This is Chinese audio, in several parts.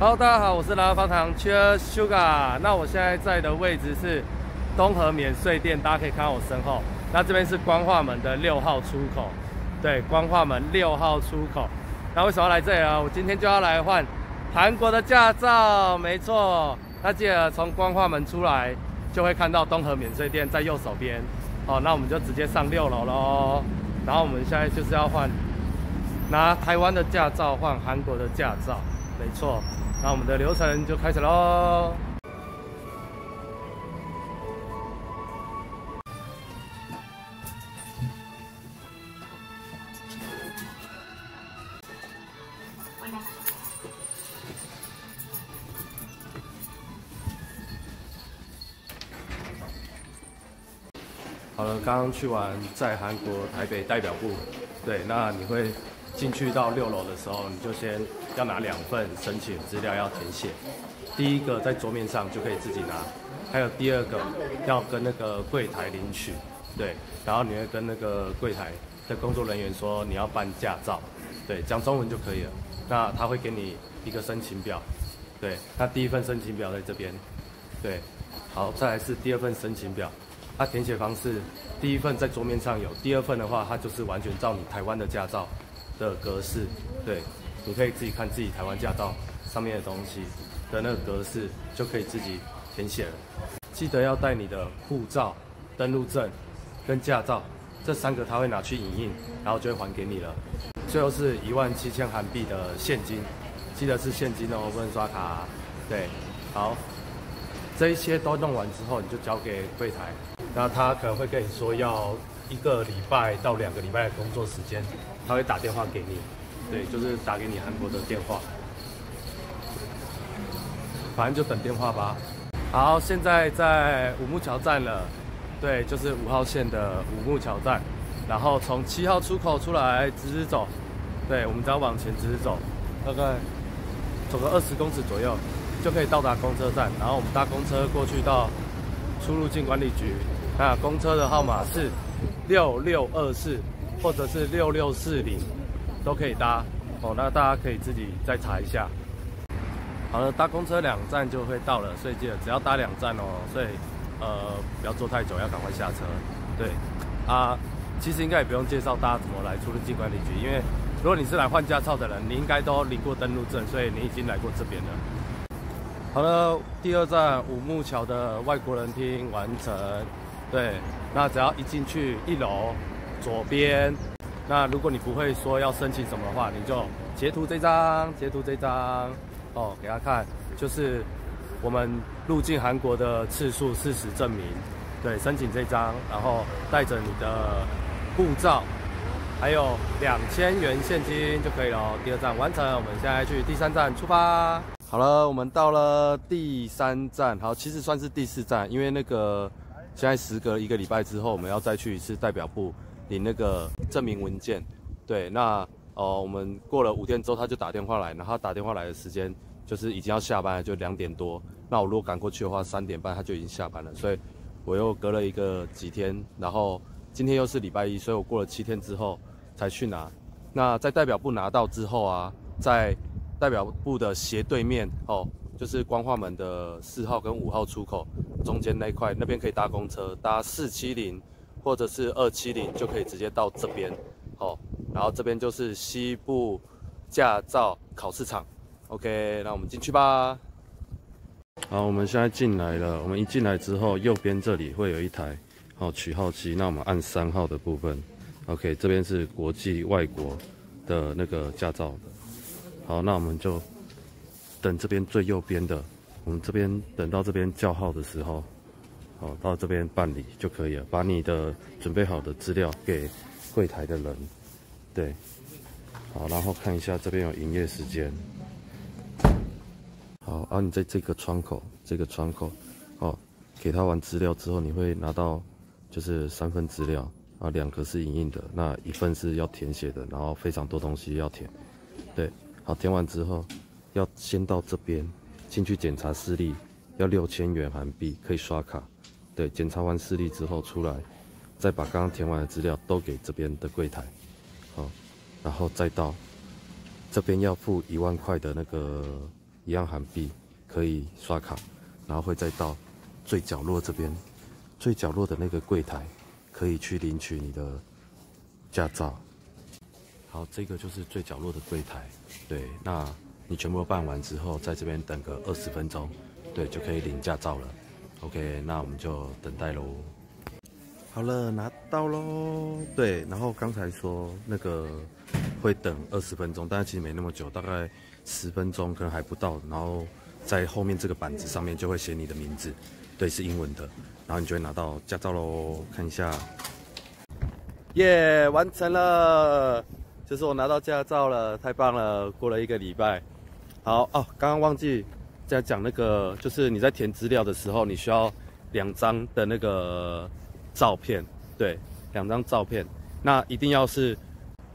Hello，大家好，我是拉方糖，Cheersugar。那我现在在的位置是东河免税店，大家可以看到我身后。那这边是光化门的六号出口，对，光化门六号出口。那为什么要来这里啊？我今天就要来换韩国的驾照，没错。那记得从光化门出来，就会看到东河免税店在右手边。好，那我们就直接上六楼喽。然后我们现在就是要换拿台湾的驾照换韩国的驾照，没错。那我们的流程就开始喽。好了，刚刚去完在韩国台北代表部，对，那你会。进去到六楼的时候，你就先要拿两份申请资料要填写。第一个在桌面上就可以自己拿，还有第二个要跟那个柜台领取，对。然后你会跟那个柜台的工作人员说你要办驾照，对，讲中文就可以了。那他会给你一个申请表，对。那第一份申请表在这边，对。好，再来是第二份申请表，它填写方式，第一份在桌面上有，第二份的话它就是完全照你台湾的驾照。的格式，对，你可以自己看自己台湾驾照上面的东西的那个格式，就可以自己填写了。记得要带你的护照、登录证跟驾照，这三个他会拿去影印，然后就会还给你了。最后是一万七千韩币的现金，记得是现金哦，不能刷卡。对，好，这一些都弄完之后，你就交给柜台，那他可能会跟你说要。一个礼拜到两个礼拜的工作时间，他会打电话给你，对，就是打给你韩国的电话，反正就等电话吧。好，现在在五木桥站了，对，就是五号线的五木桥站，然后从七号出口出来直直走，对，我们只要往前直直走，大概走个二十公尺左右，就可以到达公车站，然后我们搭公车过去到出入境管理局，那公车的号码是。六六二四，或者是六六四零，都可以搭哦。那大家可以自己再查一下。好了，搭公车两站就会到了，所以记得只要搭两站哦。所以呃，不要坐太久，要赶快下车。对啊，其实应该也不用介绍大家怎么来出入境管理局，因为如果你是来换驾照的人，你应该都领过登录证，所以你已经来过这边了。好了，第二站五木桥的外国人厅完成。对，那只要一进去一楼左边，那如果你不会说要申请什么的话，你就截图这张，截图这张，哦，给他看，就是我们入境韩国的次数事实证明。对，申请这张，然后带着你的护照，还有两千元现金就可以了。第二站完成，我们现在去第三站出发。好了，我们到了第三站，好，其实算是第四站，因为那个。现在时隔一个礼拜之后，我们要再去一次代表部领那个证明文件。对，那哦，我们过了五天之后，他就打电话来，然后打电话来的时间就是已经要下班了，就两点多。那我如果赶过去的话，三点半他就已经下班了，所以我又隔了一个几天，然后今天又是礼拜一，所以我过了七天之后才去拿。那在代表部拿到之后啊，在代表部的斜对面哦。就是光化门的四号跟五号出口中间那块，那边可以搭公车，搭四七零或者是二七零就可以直接到这边，好，然后这边就是西部驾照考试场，OK，那我们进去吧。好，我们现在进来了，我们一进来之后，右边这里会有一台好取号机，那我们按三号的部分，OK，这边是国际外国的那个驾照的，好，那我们就。等这边最右边的，我们这边等到这边叫号的时候，好到这边办理就可以了。把你的准备好的资料给柜台的人，对，好，然后看一下这边有营业时间。好，然后你在这个窗口，这个窗口，哦，给他完资料之后，你会拿到就是三份资料啊，两个是影印的，那一份是要填写的，然后非常多东西要填，对，好，填完之后。要先到这边进去检查视力，要六千元韩币，可以刷卡。对，检查完视力之后出来，再把刚刚填完的资料都给这边的柜台，好，然后再到这边要付一万块的那个一样韩币可以刷卡，然后会再到最角落这边，最角落的那个柜台可以去领取你的驾照。好，这个就是最角落的柜台。对，那你全部办完之后，在这边等个二十分钟，对，就可以领驾照了。OK，那我们就等待喽。好了，拿到喽。对，然后刚才说那个会等二十分钟，但是其实没那么久，大概十分钟可能还不到。然后在后面这个板子上面就会写你的名字，对，是英文的。然后你就会拿到驾照喽。看一下，耶，完成了，就是我拿到驾照了，太棒了。过了一个礼拜，好哦，刚刚忘记在讲那个，就是你在填资料的时候，你需要两张的那个。照片，对，两张照片，那一定要是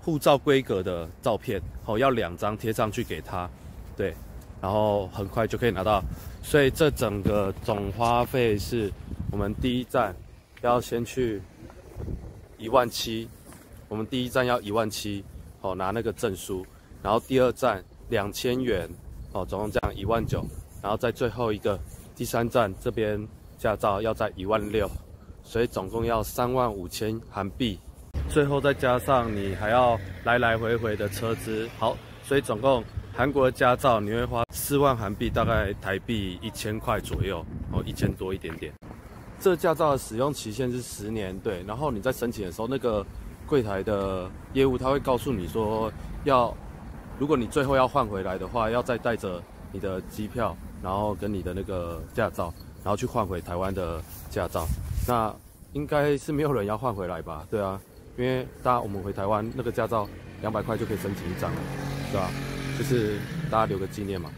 护照规格的照片，哦，要两张贴上去给他，对，然后很快就可以拿到，所以这整个总花费是我们第一站要先去一万七，我们第一站要一万七，哦，拿那个证书，然后第二站两千元，哦，总共这样一万九，然后在最后一个第三站这边驾照要在一万六。所以总共要三万五千韩币，最后再加上你还要来来回回的车资，好，所以总共韩国的驾照你会花四万韩币，大概台币一千块左右，哦，一千多一点点。这驾照的使用期限是十年，对。然后你在申请的时候，那个柜台的业务他会告诉你说，要如果你最后要换回来的话，要再带着你的机票，然后跟你的那个驾照，然后去换回台湾的驾照。那应该是没有人要换回来吧？对啊，因为大家我们回台湾那个驾照两百块就可以申请一张了，对吧？就是大家留个纪念嘛。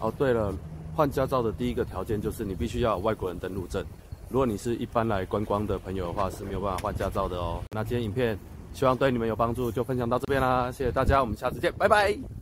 哦，对了，换驾照的第一个条件就是你必须要有外国人登录证。如果你是一般来观光的朋友的话是没有办法换驾照的哦。那今天影片希望对你们有帮助，就分享到这边啦，谢谢大家，我们下次见，拜拜。